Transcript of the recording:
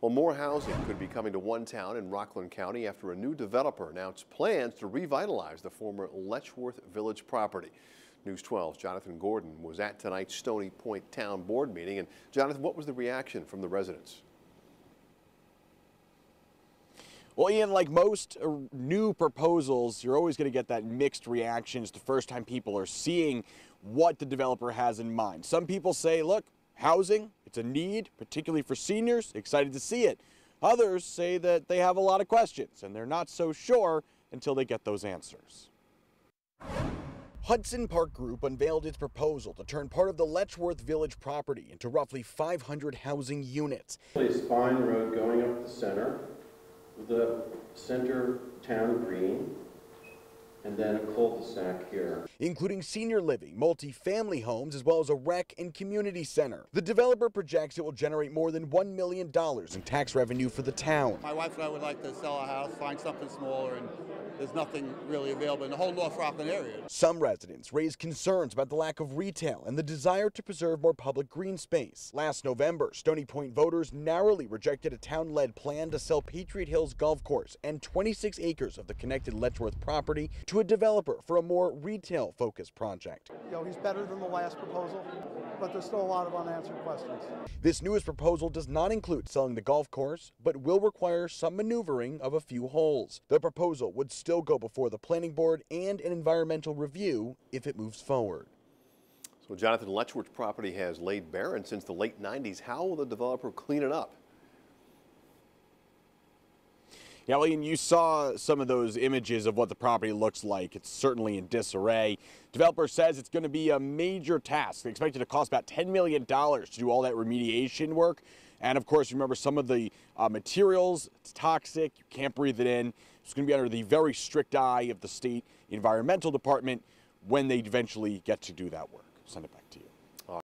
Well, more housing could be coming to one town in Rockland County after a new developer announced plans to revitalize the former Letchworth Village property. News 12's Jonathan Gordon was at tonight's Stony Point Town Board meeting. And Jonathan, what was the reaction from the residents? Well, Ian, like most uh, new proposals, you're always going to get that mixed reaction. It's the first time people are seeing what the developer has in mind. Some people say, look, housing, it's a need, particularly for seniors, excited to see it. Others say that they have a lot of questions and they're not so sure until they get those answers. Hudson Park Group unveiled its proposal to turn part of the Letchworth Village property into roughly 500 housing units. A spine road going up the center, the center town green, and then a cul-de-sac here. Including senior living, multi-family homes, as well as a rec and community center. The developer projects it will generate more than $1 million in tax revenue for the town. My wife and I would like to sell a house, find something smaller, and there's nothing really available in the whole North Rockland area. Some residents raised concerns about the lack of retail and the desire to preserve more public green space. Last November, Stony Point voters narrowly rejected a town-led plan to sell Patriot Hills Golf Course and 26 acres of the connected Letchworth property to a developer for a more retail-focused project. You know, he's better than the last proposal, but there's still a lot of unanswered questions. This newest proposal does not include selling the golf course, but will require some maneuvering of a few holes. The proposal would still go before the planning board and an environmental review if it moves forward. So Jonathan Letchworth's property has laid barren since the late 90s. How will the developer clean it up? Well, Ian, you saw some of those images of what the property looks like. It's certainly in disarray. Developer says it's going to be a major task. They expect it to cost about $10 million to do all that remediation work. And of course, remember some of the uh, materials, it's toxic, you can't breathe it in. It's going to be under the very strict eye of the state environmental department when they eventually get to do that work. Send it back to you.